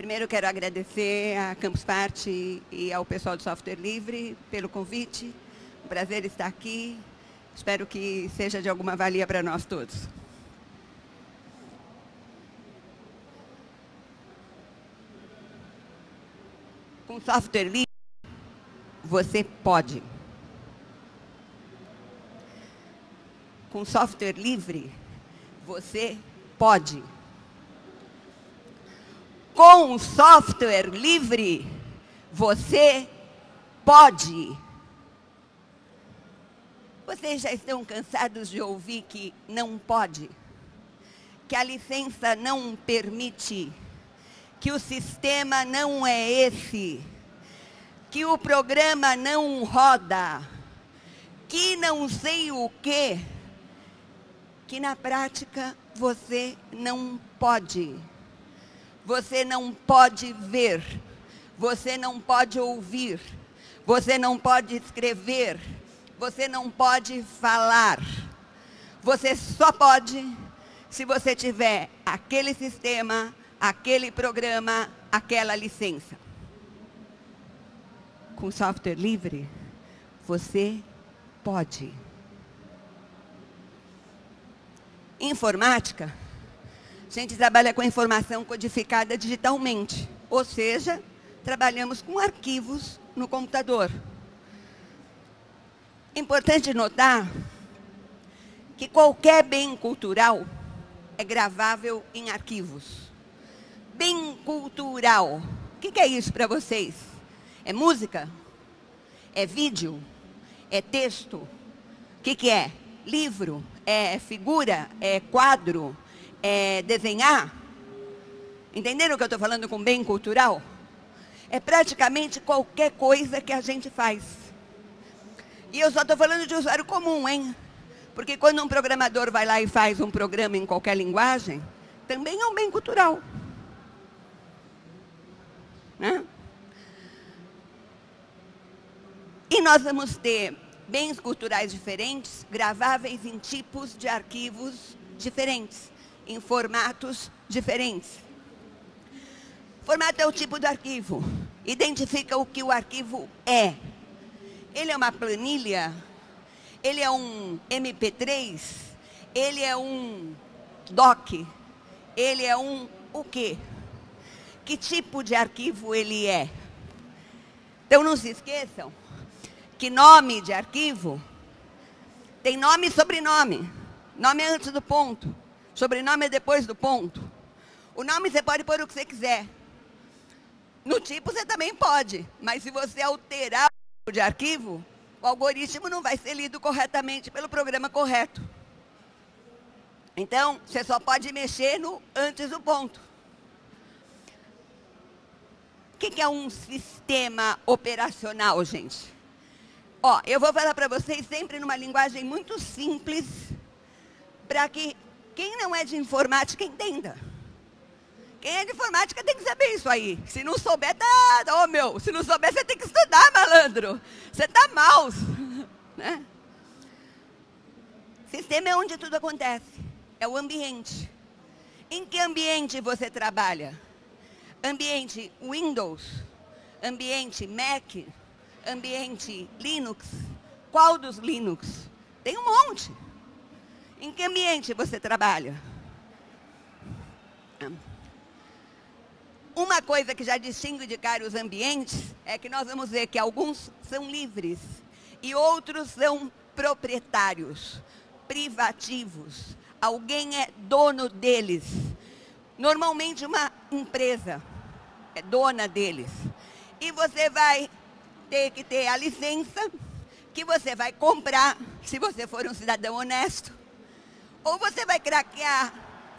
Primeiro quero agradecer a Campus Party e ao pessoal do Software Livre pelo convite. Um prazer estar aqui. Espero que seja de alguma valia para nós todos. Com software livre, você pode. Com software livre, você pode. Com software livre, você pode. Vocês já estão cansados de ouvir que não pode? Que a licença não permite? Que o sistema não é esse? Que o programa não roda? Que não sei o quê? Que na prática você não pode. Você não pode ver. Você não pode ouvir. Você não pode escrever você não pode falar. Você só pode se você tiver aquele sistema, aquele programa, aquela licença. Com software livre, você pode. Informática, a gente trabalha com informação codificada digitalmente, ou seja, trabalhamos com arquivos no computador. Importante notar que qualquer bem cultural é gravável em arquivos. Bem cultural. O que, é isso para vocês? É música? É vídeo? É texto? O que, que é? Livro? É figura? É quadro? É desenhar? Entenderam o que eu estou falando com bem cultural? É praticamente qualquer coisa que a gente faz. E eu só estou falando de usuário comum, hein? Porque quando um programador vai lá e faz um programa em qualquer linguagem, também é um bem cultural. Né? E nós vamos ter bens culturais diferentes, graváveis em tipos de arquivos diferentes, em formatos diferentes. Formato é o tipo do arquivo. Identifica o que o arquivo é. Ele é uma planilha? Ele é um MP3? Ele é um doc? Ele é um o quê? Que tipo de arquivo ele é? Então não se esqueçam que nome de arquivo tem nome e sobrenome. Nome é antes do ponto. Sobrenome é depois do ponto. O nome você pode pôr o que você quiser. No tipo você também pode. Mas se você alterar de arquivo, o algoritmo não vai ser lido corretamente pelo programa correto. Então, você só pode mexer no antes do ponto. O que, que é um sistema operacional, gente? Ó, eu vou falar para vocês sempre numa linguagem muito simples, para que quem não é de informática entenda. Quem é de informática tem que saber isso aí. Se não souber, tá. Ô oh, meu, se não souber, você tem que estudar, malandro. Você tá mal. Né? Sistema é onde tudo acontece. É o ambiente. Em que ambiente você trabalha? Ambiente Windows? Ambiente Mac? Ambiente Linux? Qual dos Linux? Tem um monte. Em que ambiente você trabalha? Uma coisa que já distingue de cara os ambientes é que nós vamos ver que alguns são livres e outros são proprietários, privativos. Alguém é dono deles. Normalmente uma empresa é dona deles. E você vai ter que ter a licença que você vai comprar se você for um cidadão honesto. Ou você vai craquear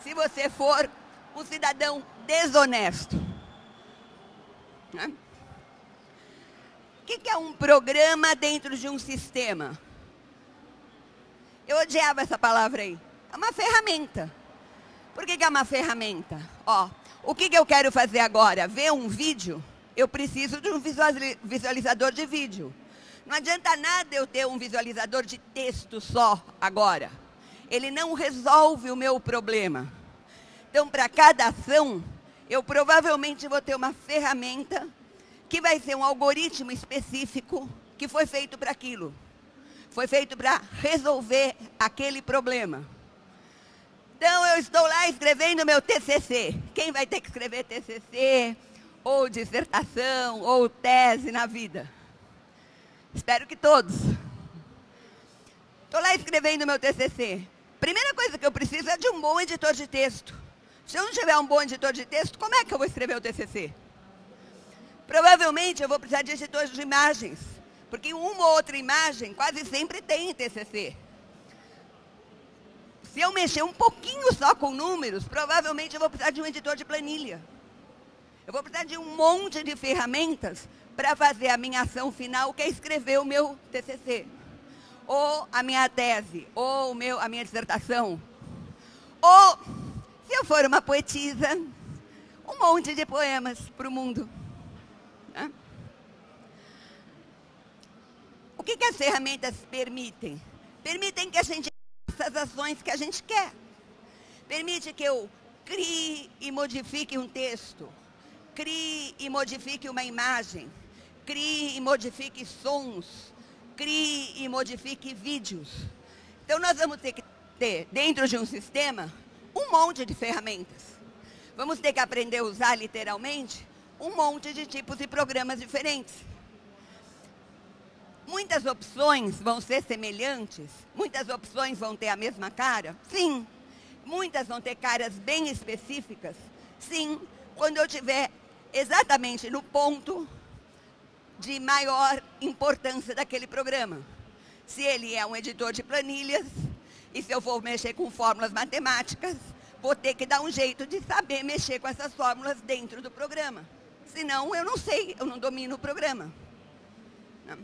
se você for um cidadão desonesto. Né? O que, é um programa dentro de um sistema? Eu odiava essa palavra aí. É uma ferramenta. Por que, é uma ferramenta? Ó, o que, que eu quero fazer agora? Ver um vídeo? Eu preciso de um visualizador de vídeo. Não adianta nada eu ter um visualizador de texto só agora. Ele não resolve o meu problema. Então, para cada ação, eu provavelmente vou ter uma ferramenta que vai ser um algoritmo específico que foi feito para aquilo. Foi feito para resolver aquele problema. Então eu estou lá escrevendo meu TCC. Quem vai ter que escrever TCC, ou dissertação, ou tese na vida? Espero que todos. Estou lá escrevendo meu TCC. Primeira coisa que eu preciso é de um bom editor de texto. Se eu não tiver um bom editor de texto, como é que eu vou escrever o TCC? Provavelmente eu vou precisar de editores de imagens, porque uma ou outra imagem quase sempre tem TCC. Se eu mexer um pouquinho só com números, provavelmente eu vou precisar de um editor de planilha. Eu vou precisar de um monte de ferramentas para fazer a minha ação final, que é escrever o meu TCC, ou a minha tese, ou o meu, a minha dissertação. Ou, se eu for uma poetisa, um monte de poemas para o mundo. Né? O que, que as ferramentas permitem? Permitem que a gente faça as ações que a gente quer. Permite que eu crie e modifique um texto, crie e modifique uma imagem, crie e modifique sons, crie e modifique vídeos. Então nós vamos ter que ter, dentro de um sistema, um monte de ferramentas. Vamos ter que aprender a usar literalmente um monte de tipos de programas diferentes. Muitas opções vão ser semelhantes? Muitas opções vão ter a mesma cara? Sim. Muitas vão ter caras bem específicas? Sim. Quando eu tiver exatamente no ponto de maior importância daquele programa. Se ele é um editor de planilhas, e se eu for mexer com fórmulas matemáticas, vou ter que dar um jeito de saber mexer com essas fórmulas dentro do programa. Senão, eu não sei, eu não domino o programa. Não.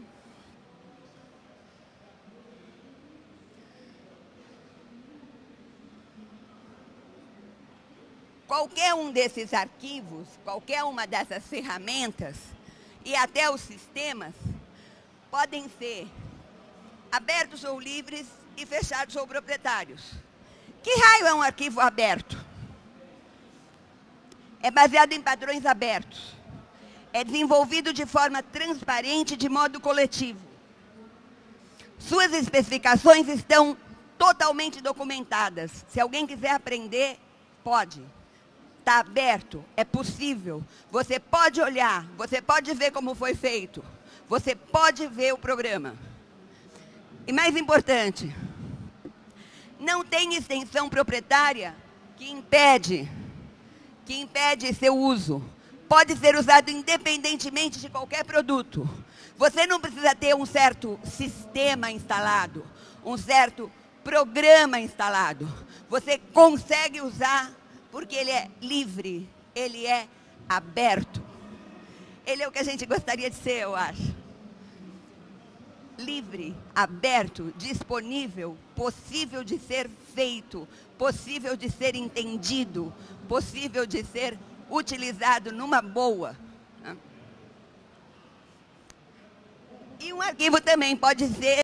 Qualquer um desses arquivos, qualquer uma dessas ferramentas, e até os sistemas podem ser abertos ou livres e fechados ou proprietários. Que raio é um arquivo aberto? É baseado em padrões abertos. É desenvolvido de forma transparente, de modo coletivo. Suas especificações estão totalmente documentadas. Se alguém quiser aprender, pode está aberto, é possível. Você pode olhar, você pode ver como foi feito, você pode ver o programa. E mais importante, não tem extensão proprietária que impede, que impede seu uso. Pode ser usado independentemente de qualquer produto. Você não precisa ter um certo sistema instalado, um certo programa instalado. Você consegue usar porque ele é livre, ele é aberto. Ele é o que a gente gostaria de ser, eu acho. Livre, aberto, disponível, possível de ser feito, possível de ser entendido, possível de ser utilizado numa boa. E um arquivo também pode ser